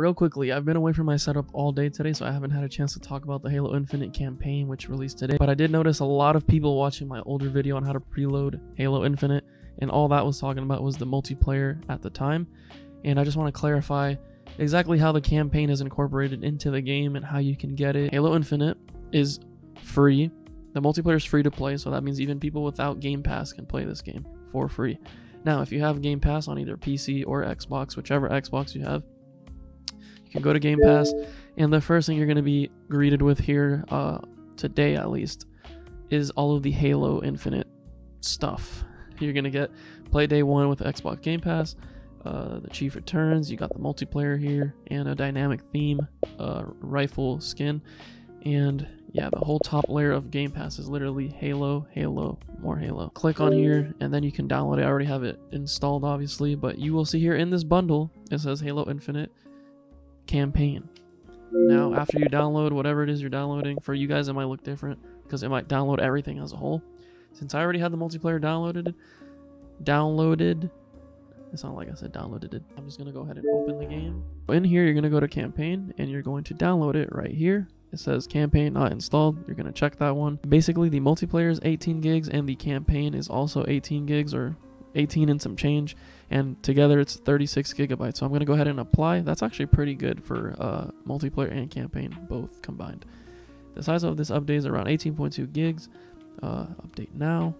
Real quickly, I've been away from my setup all day today, so I haven't had a chance to talk about the Halo Infinite campaign, which released today. But I did notice a lot of people watching my older video on how to preload Halo Infinite, and all that was talking about was the multiplayer at the time. And I just want to clarify exactly how the campaign is incorporated into the game and how you can get it. Halo Infinite is free. The multiplayer is free to play, so that means even people without Game Pass can play this game for free. Now, if you have Game Pass on either PC or Xbox, whichever Xbox you have, you can go to Game Pass, and the first thing you're going to be greeted with here, uh, today at least, is all of the Halo Infinite stuff. You're going to get play day one with Xbox Game Pass, uh, the Chief Returns, you got the multiplayer here, and a dynamic theme uh, rifle skin. And yeah, the whole top layer of Game Pass is literally Halo, Halo, more Halo. Click on here, and then you can download it. I already have it installed, obviously, but you will see here in this bundle, it says Halo Infinite campaign. Now, after you download whatever it is you're downloading, for you guys it might look different because it might download everything as a whole. Since I already had the multiplayer downloaded, downloaded, it's not like I said downloaded it. I'm just gonna go ahead and open the game. In here, you're gonna go to campaign and you're going to download it right here. It says campaign not installed. You're gonna check that one. Basically, the multiplayer is 18 gigs and the campaign is also 18 gigs or 18 and some change and together it's 36 gigabytes. So i'm going to go ahead and apply. That's actually pretty good for uh, multiplayer and campaign both combined. The size of this update is around 18.2 gigs. Uh, update now.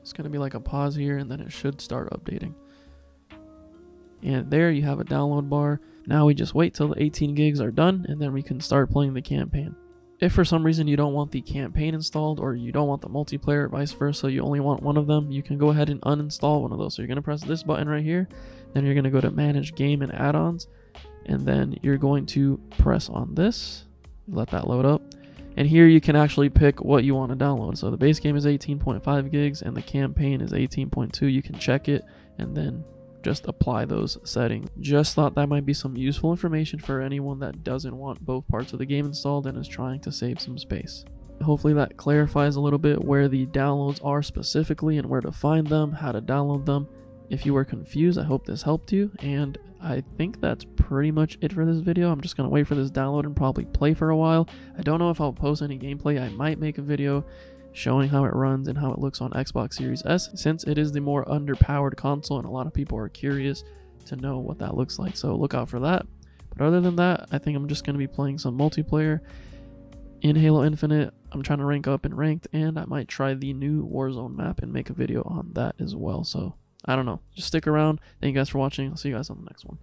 It's going to be like a pause here and then it should start updating. And there you have a download bar. Now we just wait till the 18 gigs are done and then we can start playing the campaign if for some reason you don't want the campaign installed or you don't want the multiplayer vice versa, you only want one of them, you can go ahead and uninstall one of those. So you're going to press this button right here, then you're going to go to manage game and add-ons, and then you're going to press on this, let that load up. And here you can actually pick what you want to download. So the base game is 18.5 gigs and the campaign is 18.2. You can check it and then just apply those settings. Just thought that might be some useful information for anyone that doesn't want both parts of the game installed and is trying to save some space. Hopefully that clarifies a little bit where the downloads are specifically and where to find them, how to download them. If you were confused, I hope this helped you, and I think that's pretty much it for this video. I'm just going to wait for this download and probably play for a while. I don't know if I'll post any gameplay. I might make a video showing how it runs and how it looks on Xbox Series S since it is the more underpowered console and a lot of people are curious to know what that looks like. So look out for that. But other than that, I think I'm just going to be playing some multiplayer in Halo Infinite. I'm trying to rank up in ranked and I might try the new Warzone map and make a video on that as well. So I don't know. Just stick around. Thank you guys for watching. I'll see you guys on the next one.